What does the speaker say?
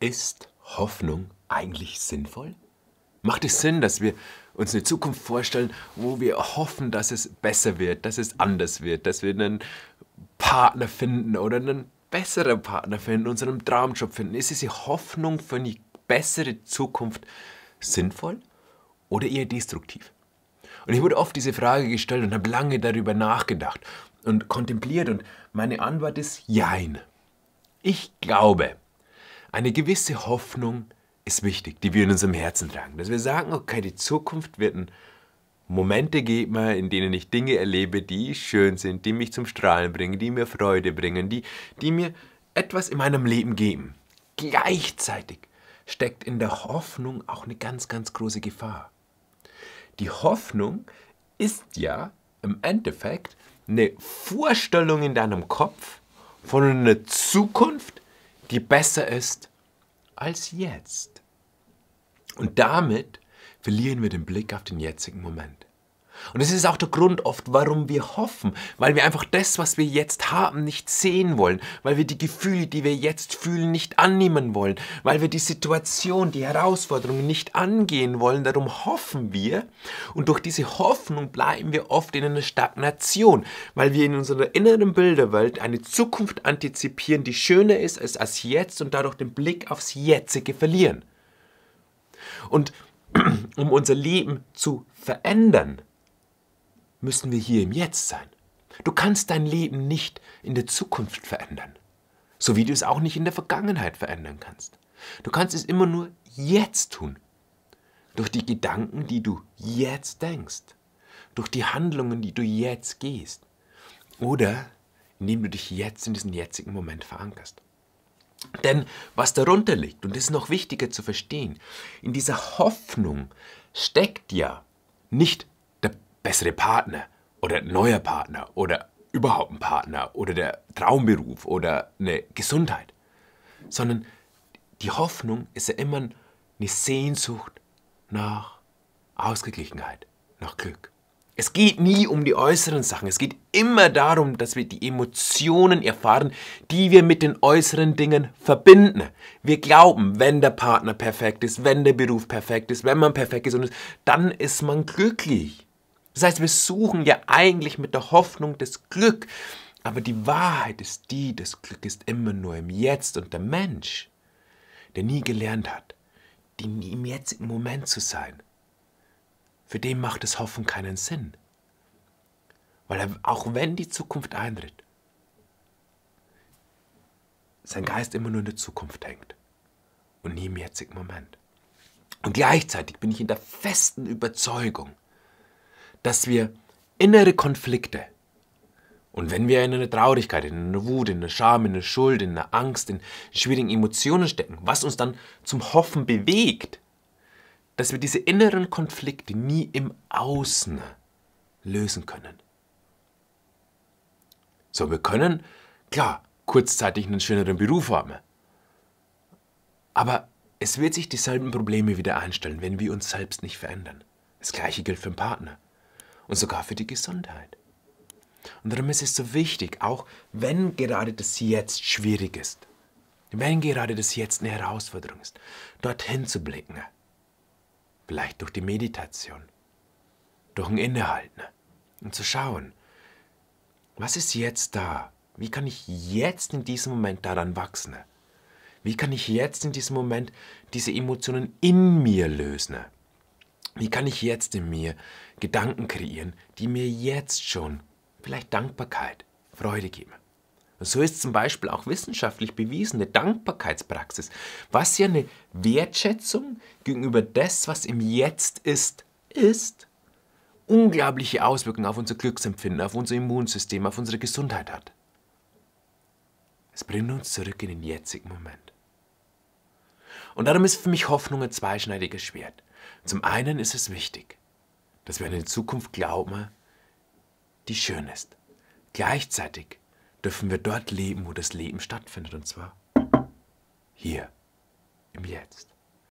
Ist Hoffnung eigentlich sinnvoll? Macht es Sinn, dass wir uns eine Zukunft vorstellen, wo wir hoffen, dass es besser wird, dass es anders wird, dass wir einen Partner finden oder einen besseren Partner finden, unseren Traumjob finden? Ist diese Hoffnung für eine bessere Zukunft sinnvoll oder eher destruktiv? Und ich wurde oft diese Frage gestellt und habe lange darüber nachgedacht und kontempliert und meine Antwort ist Jein. Ich glaube, eine gewisse Hoffnung ist wichtig, die wir in unserem Herzen tragen. Dass wir sagen, okay, die Zukunft wird Momente geben, in denen ich Dinge erlebe, die schön sind, die mich zum Strahlen bringen, die mir Freude bringen, die, die mir etwas in meinem Leben geben. Gleichzeitig steckt in der Hoffnung auch eine ganz, ganz große Gefahr. Die Hoffnung ist ja im Endeffekt eine Vorstellung in deinem Kopf von einer Zukunft, die besser ist als jetzt. Und damit verlieren wir den Blick auf den jetzigen Moment. Und es ist auch der Grund oft, warum wir hoffen, weil wir einfach das, was wir jetzt haben, nicht sehen wollen, weil wir die Gefühle, die wir jetzt fühlen, nicht annehmen wollen, weil wir die Situation, die Herausforderungen nicht angehen wollen. Darum hoffen wir und durch diese Hoffnung bleiben wir oft in einer Stagnation, weil wir in unserer inneren Bilderwelt eine Zukunft antizipieren, die schöner ist als das Jetzt und dadurch den Blick aufs Jetzige verlieren. Und um unser Leben zu verändern, müssen wir hier im Jetzt sein. Du kannst dein Leben nicht in der Zukunft verändern, so wie du es auch nicht in der Vergangenheit verändern kannst. Du kannst es immer nur jetzt tun, durch die Gedanken, die du jetzt denkst, durch die Handlungen, die du jetzt gehst oder indem du dich jetzt in diesen jetzigen Moment verankerst. Denn was darunter liegt, und das ist noch wichtiger zu verstehen, in dieser Hoffnung steckt ja nicht bessere Partner oder neuer Partner oder überhaupt ein Partner oder der Traumberuf oder eine Gesundheit, sondern die Hoffnung ist ja immer eine Sehnsucht nach Ausgeglichenheit, nach Glück. Es geht nie um die äußeren Sachen. Es geht immer darum, dass wir die Emotionen erfahren, die wir mit den äußeren Dingen verbinden. Wir glauben, wenn der Partner perfekt ist, wenn der Beruf perfekt ist, wenn man perfekt ist, dann ist man glücklich. Das heißt, wir suchen ja eigentlich mit der Hoffnung das Glück. Aber die Wahrheit ist die, das Glück ist immer nur im Jetzt und der Mensch, der nie gelernt hat, die im jetzigen Moment zu sein, für den macht das Hoffen keinen Sinn. Weil er, auch wenn die Zukunft eintritt, sein Geist immer nur in der Zukunft hängt und nie im jetzigen Moment. Und gleichzeitig bin ich in der festen Überzeugung, dass wir innere Konflikte und wenn wir in einer Traurigkeit, in einer Wut, in einer Scham, in einer Schuld, in einer Angst, in schwierigen Emotionen stecken, was uns dann zum Hoffen bewegt, dass wir diese inneren Konflikte nie im Außen lösen können. So, wir können, klar, kurzzeitig einen schöneren Beruf haben, aber es wird sich dieselben Probleme wieder einstellen, wenn wir uns selbst nicht verändern. Das gleiche gilt für den Partner und sogar für die Gesundheit. Und darum ist es so wichtig, auch wenn gerade das Jetzt schwierig ist, wenn gerade das Jetzt eine Herausforderung ist, dorthin zu blicken. Vielleicht durch die Meditation, durch ein Innehalten und zu schauen, was ist jetzt da? Wie kann ich jetzt in diesem Moment daran wachsen? Wie kann ich jetzt in diesem Moment diese Emotionen in mir lösen? Wie kann ich jetzt in mir Gedanken kreieren, die mir jetzt schon vielleicht Dankbarkeit, Freude geben? So ist zum Beispiel auch wissenschaftlich bewiesen, eine Dankbarkeitspraxis, was ja eine Wertschätzung gegenüber das, was im Jetzt ist, ist, unglaubliche Auswirkungen auf unser Glücksempfinden, auf unser Immunsystem, auf unsere Gesundheit hat. Es bringt uns zurück in den jetzigen Moment. Und darum ist für mich Hoffnung ein zweischneidiges Schwert. Zum einen ist es wichtig, dass wir an eine Zukunft glauben, die schön ist. Gleichzeitig dürfen wir dort leben, wo das Leben stattfindet, und zwar hier, im Jetzt.